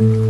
Mm-hmm.